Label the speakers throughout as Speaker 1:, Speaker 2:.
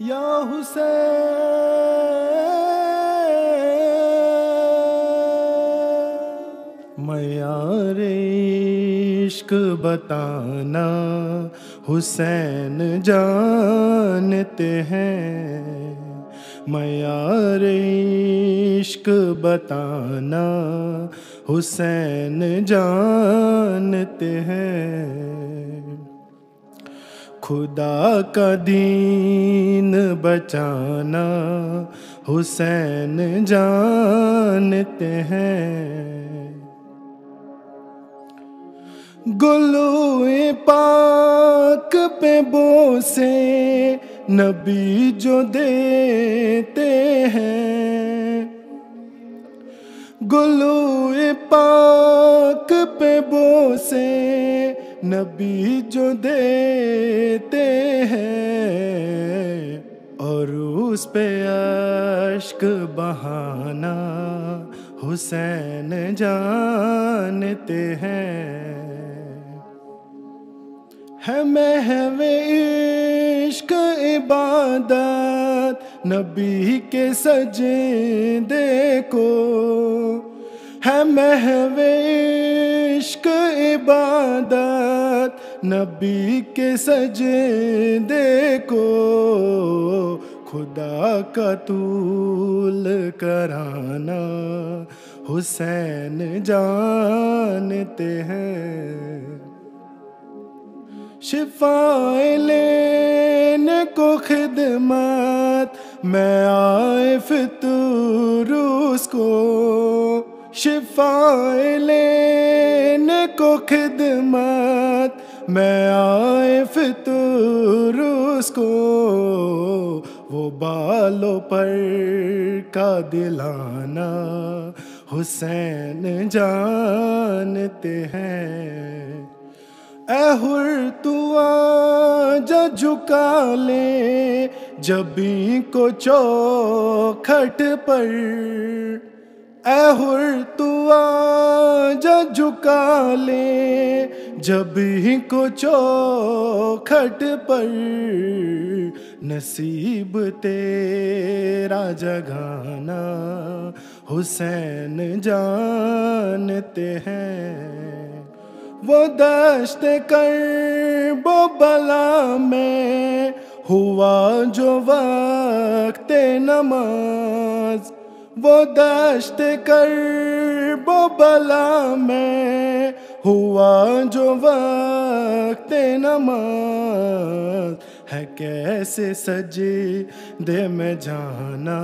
Speaker 1: या हुसैन। इश्क बताना हुसैन जानते हैं। मैं यार इश्क बताना हुसैन जानते हैं। खुदा का दीन बचाना, हुसैन जानते हैं। गुलुए पाक पे बोसे नबी जो देते हैं। गुलुए पाक पे बोसे नबी जो देते हैं और उस पे अश्क बहाना हुसैन जानते हैं। है महवे इश्क इबादत नबी के सजदे को। है महवे इश्क इबादत, नबी के सजदे को खुदा का तूल कराना। हुसैन जानते हैं। शिफाए लेने को खिदमत, मैं आए फितरूस को शिफाए लेने को खिदमत। मैं आए फितरूस को वो बालों पर का दिलाना। हुसैन जानते हैं। एहुर तुआ जा झुका ले, जबी को चौखट पर। एहुर तुआ जा झुका ले, जबी को चौखट पर नसीब तेरा जगाना हुसैन जानते हैं। वो दश्त कर वो बला में हुआ जो वक्त नमाज़ वो दश्त कर वो बला में हुआ जो वक्त नमाज़ है कैसे सजे दे में जाना,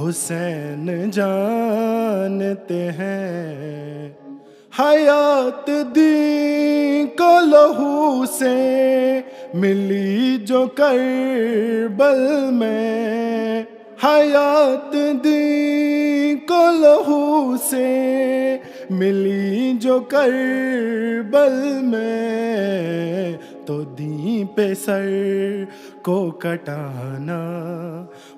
Speaker 1: हुसैन जानते हैं। हयात दी को लहू से मिली जो करबल में हयात दी को लहू से मिली जो करबल में तो दी पे सर को कटाना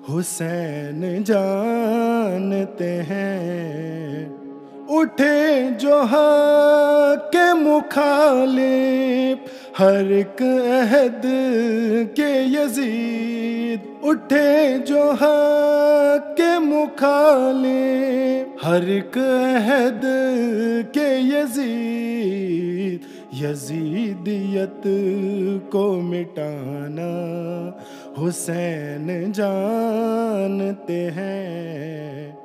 Speaker 1: हुसैन जानते हैं। उठे जो के मुखालिफ हर एक अहद के यजीद उठे जो हक के मुखाले। हर एक अहद के यजीद, यजीदियत को मिटाना। हुसैन जानते हैं,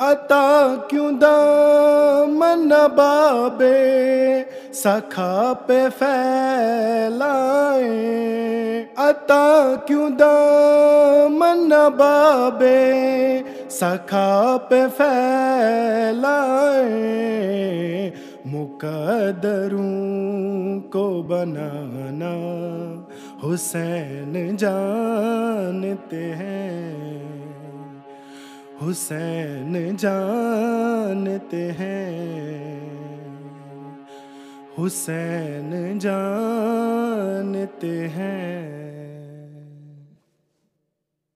Speaker 1: अता क्यों दामन बाबे? सखा पे फैलाए। अता क्यों दामन बाबे? सखा पे फैलाए। मुकदरों को बनाना हुसैन जानते हैं। हुसैन जानते हैं। हुसैन जानते हैं।